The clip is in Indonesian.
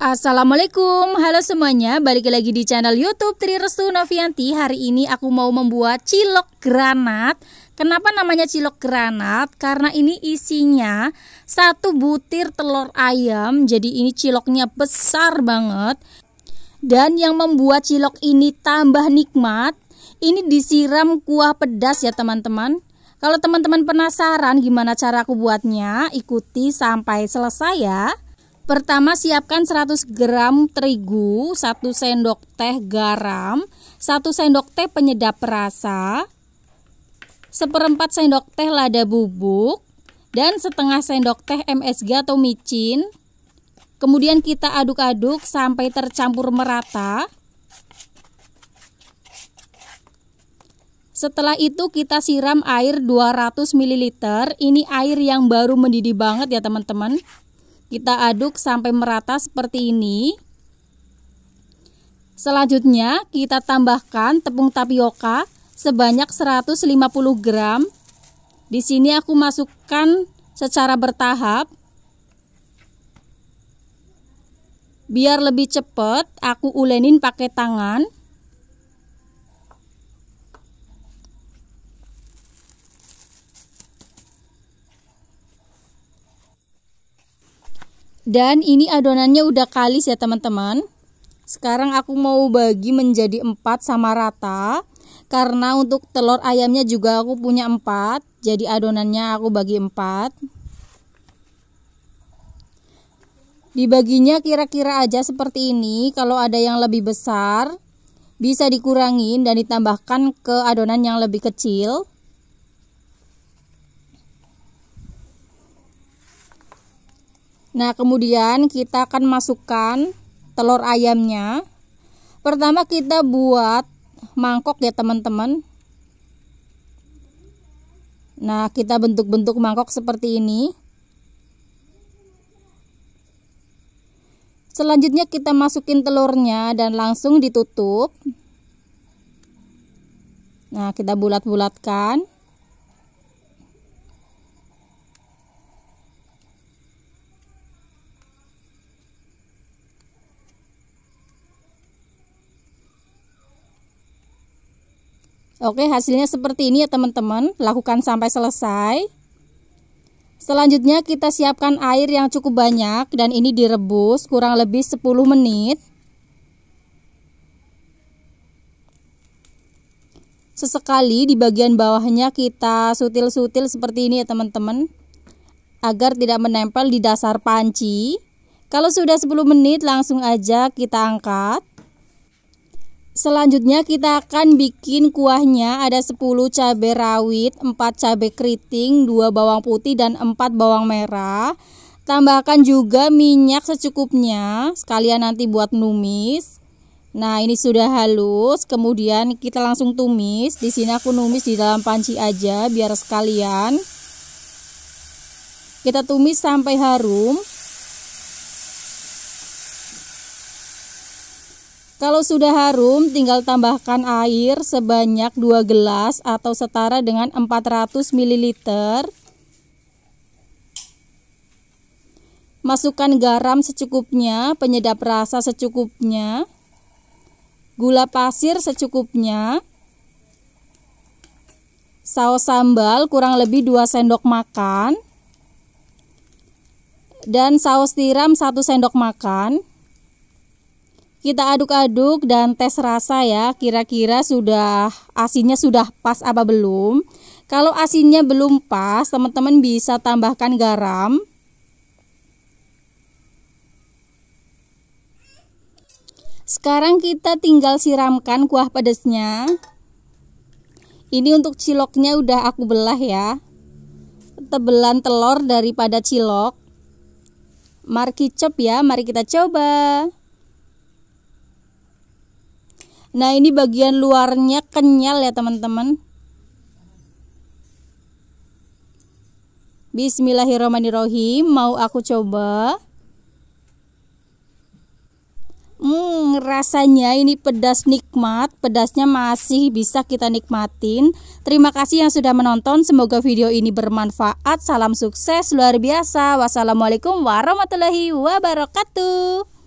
Assalamualaikum, halo semuanya, balik lagi di channel YouTube Tri Restu Novianti. Hari ini aku mau membuat cilok granat. Kenapa namanya cilok granat? Karena ini isinya satu butir telur ayam. Jadi ini ciloknya besar banget. Dan yang membuat cilok ini tambah nikmat, ini disiram kuah pedas ya teman-teman. Kalau teman-teman penasaran gimana cara aku buatnya, ikuti sampai selesai ya. Pertama siapkan 100 gram terigu, 1 sendok teh garam, 1 sendok teh penyedap rasa, seperempat sendok teh lada bubuk, dan setengah sendok teh MSG atau micin. Kemudian kita aduk-aduk sampai tercampur merata. Setelah itu kita siram air 200 ml. Ini air yang baru mendidih banget ya teman-teman. Kita aduk sampai merata seperti ini. Selanjutnya kita tambahkan tepung tapioka sebanyak 150 gram. Di sini aku masukkan secara bertahap. Biar lebih cepat, aku ulenin pakai tangan. Dan ini adonannya udah kalis ya teman-teman. Sekarang aku mau bagi menjadi 4 sama rata. Karena untuk telur ayamnya juga aku punya 4. Jadi adonannya aku bagi 4. Dibaginya kira-kira aja seperti ini. Kalau ada yang lebih besar, bisa dikurangin dan ditambahkan ke adonan yang lebih kecil. Nah, kemudian kita akan masukkan telur ayamnya. Pertama kita buat mangkok ya, teman-teman. Nah, kita bentuk-bentuk mangkok seperti ini. Selanjutnya kita masukin telurnya dan langsung ditutup. Nah, kita bulat-bulatkan. Oke hasilnya seperti ini ya teman-teman. Lakukan sampai selesai. Selanjutnya kita siapkan air yang cukup banyak Dan ini direbus kurang lebih 10 menit. Sesekali di bagian bawahnya kita sutil-sutil seperti ini ya teman-teman. Agar tidak menempel di dasar panci. Kalau sudah 10 menit langsung aja kita angkat Selanjutnya kita akan bikin kuahnya ada 10 cabai rawit, 4 cabai keriting, 2 bawang putih dan 4 bawang merah. Tambahkan juga minyak secukupnya, sekalian nanti buat numis. Nah, ini sudah halus, kemudian kita langsung tumis. Di sini aku numis di dalam panci aja biar sekalian. Kita tumis sampai harum. Kalau sudah harum, tinggal tambahkan air sebanyak 2 gelas atau setara dengan 400 ml. Masukkan garam secukupnya, penyedap rasa secukupnya, gula pasir secukupnya, saus sambal kurang lebih 2 sendok makan, dan saus tiram 1 sendok makan. Kita aduk-aduk dan tes rasa ya, kira-kira sudah asinnya sudah pas apa belum. Kalau asinnya belum pas, teman-teman bisa tambahkan garam. Sekarang kita tinggal siramkan kuah pedasnya. Ini untuk ciloknya udah aku belah ya. Tebelan telur daripada cilok. Mari kicep ya, mari kita coba. Nah ini bagian luarnya kenyal ya teman-teman Bismillahirrahmanirrahim Mau aku coba Hmm, rasanya ini pedas nikmat, pedasnya masih bisa kita nikmatin. Terima kasih yang sudah menonton, semoga video ini bermanfaat. Salam sukses luar biasa. Wassalamualaikum warahmatullahi wabarakatuh.